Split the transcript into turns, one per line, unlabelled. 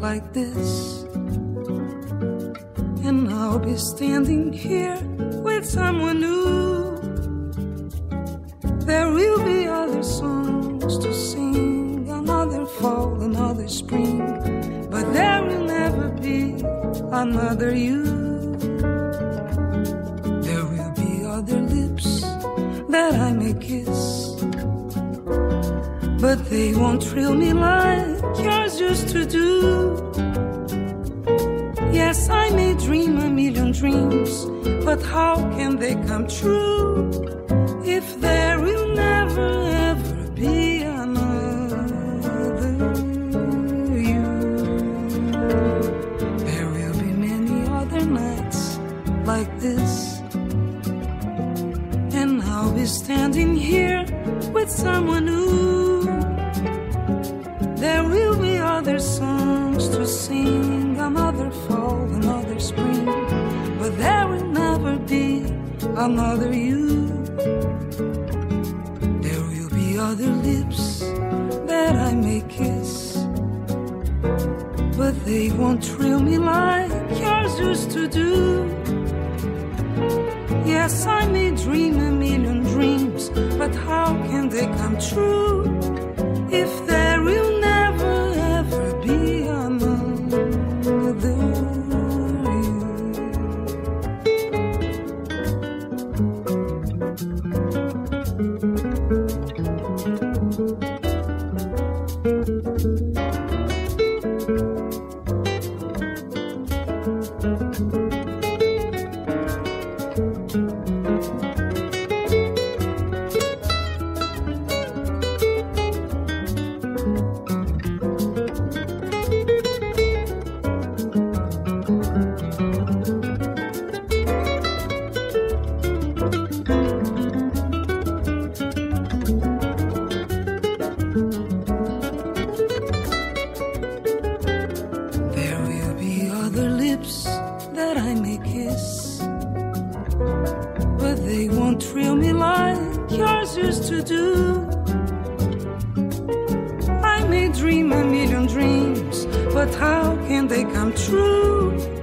like this. And I'll be standing here with someone new. There will be other songs to sing, another fall, another spring. But there will never be another you. There will be other lips that I may kiss. But they won't thrill me like yours used to do. Yes, I may dream a million dreams, but how can they come true if there will never ever be another you? There will be many other nights like this, and I'll be standing here with someone new. Sing, another fall, another spring, but there will never be another you. There will be other lips that I may kiss, but they won't thrill me like yours used to do. Yes, I may dream a million dreams, but how can they come true if there There will be other lips that I may kiss, but they won't thrill me like yours used to do. I may dream a million dreams, but how can they come true